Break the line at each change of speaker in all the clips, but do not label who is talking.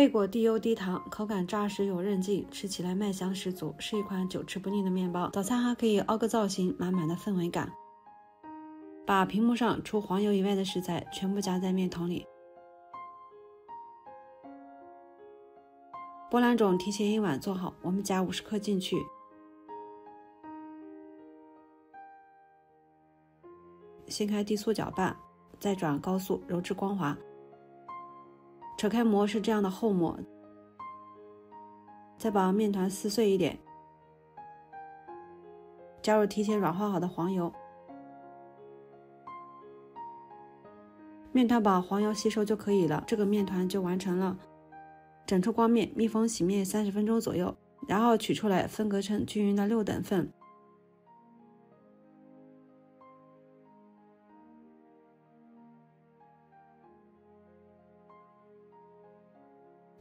贝果低油低糖，口感扎实有韧劲，吃起来麦香十足，是一款久吃不腻的面包。早餐还可以凹个造型，满满的氛围感。把屏幕上除黄油以外的食材全部加在面桶里。波兰种提前一晚做好，我们加五十克进去。先开低速搅拌，再转高速揉至光滑。扯开膜是这样的厚膜，再把面团撕碎一点，加入提前软化好的黄油，面团把黄油吸收就可以了，这个面团就完成了。整出光面，密封洗面三十分钟左右，然后取出来分隔成均匀的六等份。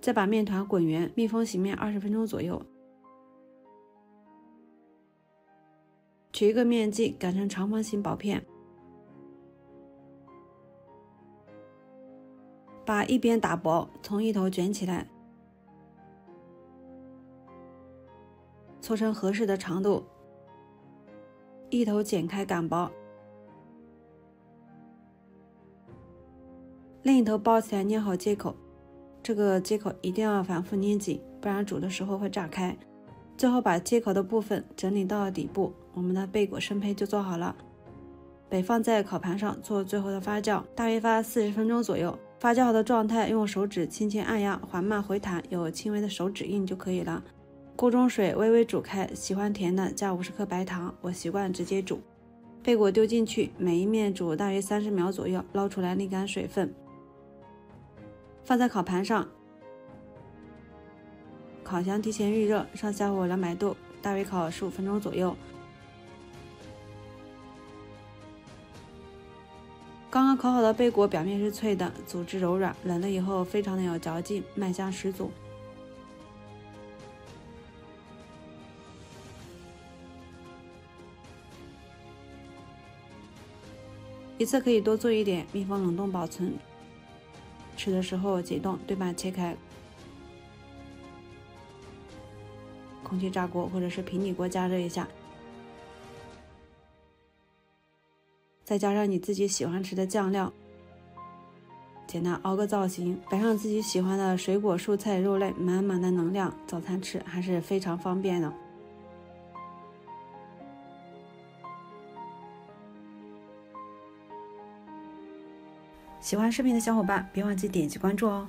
再把面团滚圆，密封洗面二十分钟左右。取一个面剂，擀成长方形薄片，把一边打薄，从一头卷起来，搓成合适的长度，一头剪开擀薄，另一头包起来，捏好接口。这个接口一定要反复捏紧，不然煮的时候会炸开。最后把接口的部分整理到底部，我们的贝果生胚就做好了。北放在烤盘上做最后的发酵，大约发四十分钟左右。发酵好的状态，用手指轻轻按压，缓慢回弹，有轻微的手指印就可以了。锅中水微微煮开，喜欢甜的加五十克白糖，我习惯直接煮。贝果丢进去，每一面煮大约三十秒左右，捞出来沥干水分。放在烤盘上，烤箱提前预热，上下火两百度，大约烤十五分钟左右。刚刚烤好的贝果表面是脆的，组织柔软，冷了以后非常的有嚼劲，麦香十足。一次可以多做一点，密封冷冻保存。吃的时候解冻，对半切开，空气炸锅或者是平底锅加热一下，再加上你自己喜欢吃的酱料，简单凹个造型，摆上自己喜欢的水果、蔬菜、肉类，满满的能量，早餐吃还是非常方便的。喜欢视频的小伙伴，别忘记点击关注哦。